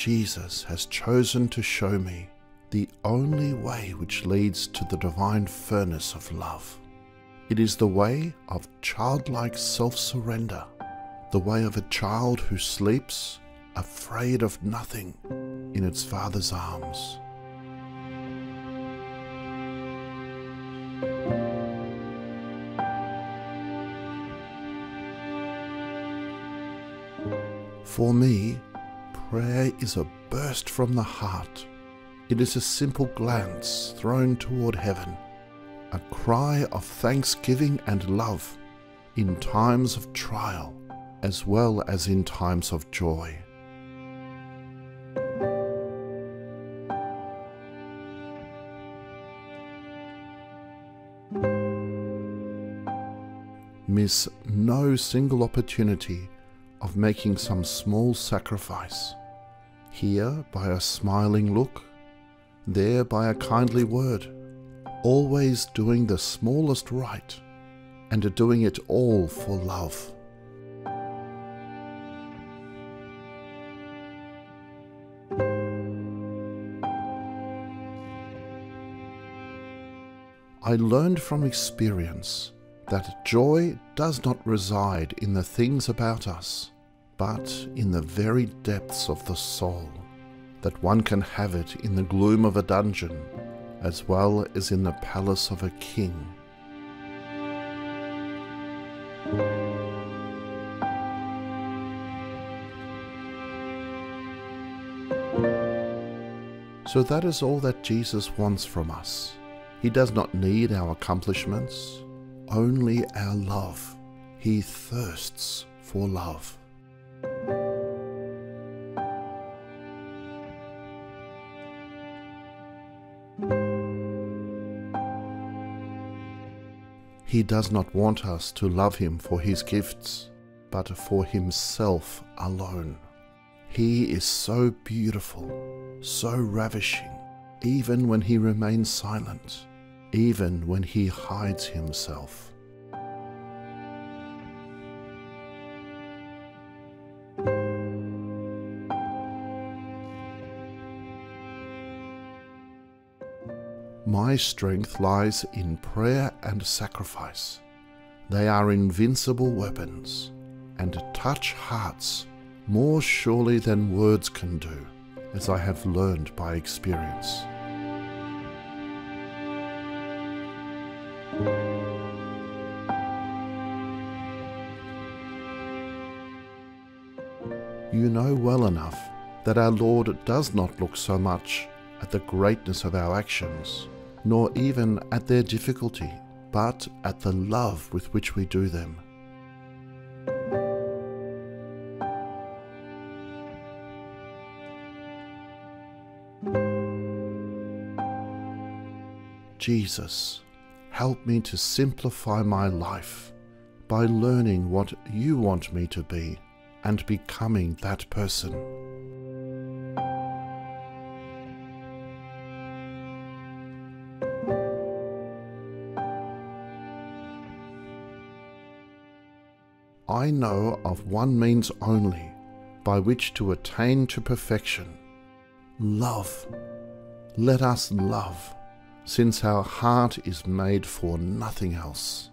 Jesus has chosen to show me the only way which leads to the divine furnace of love. It is the way of childlike self surrender, the way of a child who sleeps, afraid of nothing, in its father's arms. For me, prayer is a burst from the heart. It is a simple glance thrown toward heaven, a cry of thanksgiving and love in times of trial as well as in times of joy. Miss no single opportunity of making some small sacrifice. Here by a smiling look, there by a kindly word, always doing the smallest right, and doing it all for love. I learned from experience that joy does not reside in the things about us, but in the very depths of the soul, that one can have it in the gloom of a dungeon as well as in the palace of a king. So that is all that Jesus wants from us. He does not need our accomplishments, only our love. He thirsts for love. He does not want us to love him for his gifts, but for himself alone. He is so beautiful, so ravishing, even when he remains silent, even when he hides himself. My strength lies in prayer and sacrifice. They are invincible weapons and touch hearts more surely than words can do, as I have learned by experience. You know well enough that our Lord does not look so much at the greatness of our actions, nor even at their difficulty, but at the love with which we do them. Jesus, help me to simplify my life by learning what you want me to be and becoming that person. I know of one means only by which to attain to perfection love. Let us love, since our heart is made for nothing else.